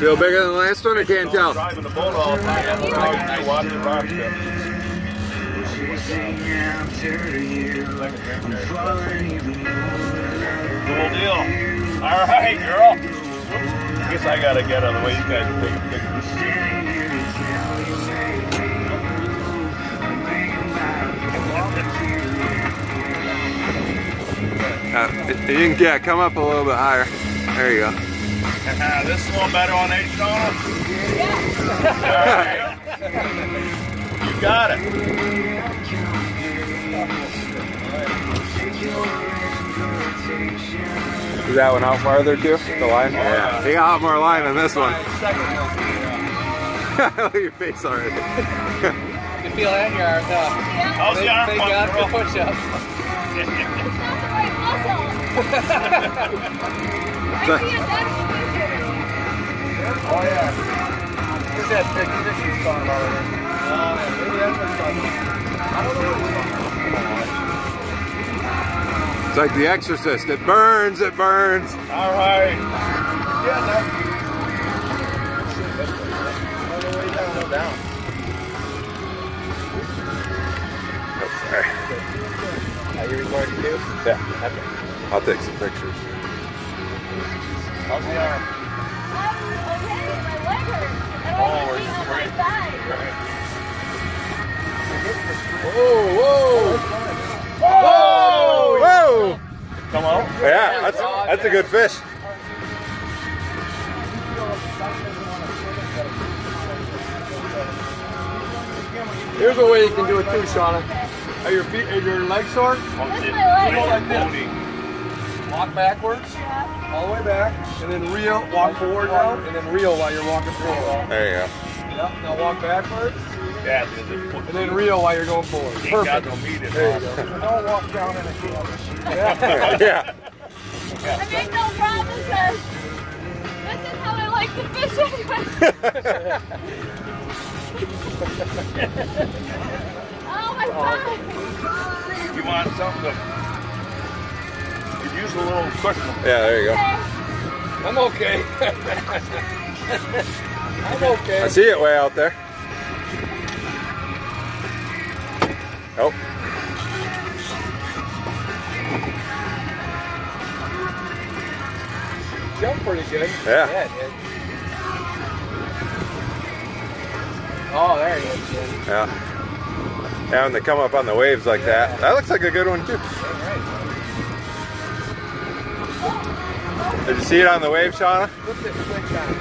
Feel bigger than the last one, I can't tell? Driving the boat all the watch the rock. Cool deal. All right, girl. Guess I gotta get out of the way. You guys are taking pictures. Uh, you can, yeah, come up a little bit higher. There you go. this is a little better on eight, Donna. You got it. Is that one out farther too? The line? Yeah. He got a lot more line than this one. Look at your face already. You feel that in your arms huh? How's the arm Thank God for push-ups. Oh yeah. That big fish he's talking about over there. Oh yeah, maybe that's what he's talking about. I don't know what he's talking about. It's like The Exorcist. It burns, it burns. All right. Yeah, that. All the way down, down. Sorry. Are you recording too? Yeah. Okay. I'll take some pictures. How's the arm? Oh, we're just great. Whoa, whoa! Whoa! Whoa! Come on. Yeah, that's that's a good fish. Here's a way you can do it too, Shauna. Are your feet, are your legs sore? Go like this. Walk backwards, all the way back, and then reel, walk forward now, and then reel while you're walking forward. There you go. Yep, now walk backwards, Yeah, and then reel while you're going forward. Ain't got Perfect. no meat in There you go. Don't walk down in a can. yeah. I make no promises. This is how I like to fish anyway. oh my oh. god. You want something Use a little cushion. Yeah, there you go. I'm okay. I'm okay. I see it way out there. Oh. Jump pretty good. Yeah. it. Oh, there he is. Yeah. Yeah, when they come up on the waves like that. That looks like a good one too. Did you see it on the wave, Shauna? Put this switch on.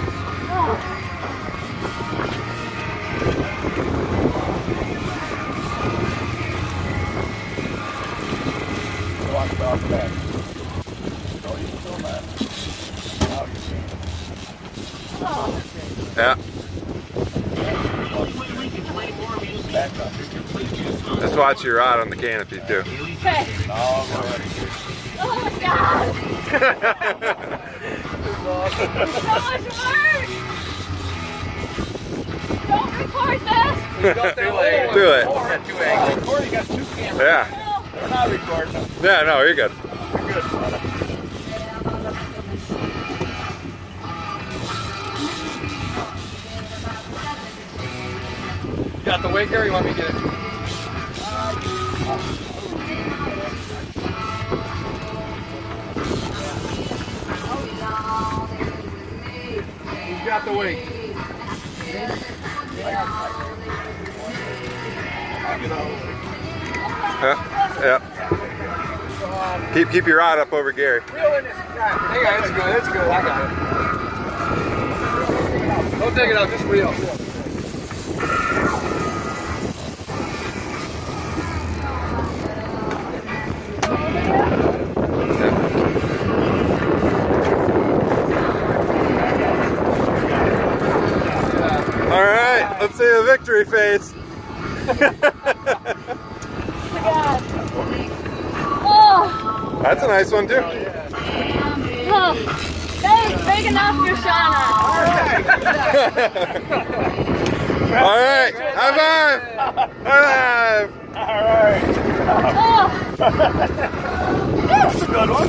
Walk it off back. Oh, you can film. Now you see. Yeah. Back up. Let's watch your rod on the canopy too. Okay. Oh, my god. so much work. Don't record this. Got. Do it. Yeah. Not recording. Yeah, no, you're good. You're good. Got the there? You want me to get it? Who's got the weight? Yeah. yeah. Keep keep your rod up over Gary. Reel in this crap. Hang on, it's good, it's good. I got it. Don't take it out, just. All right, let's see the victory face. Oh. That's a nice one too. Oh. oh. That is big enough for Shauna. All right, high five! High five! All right. Oh. That's a good one.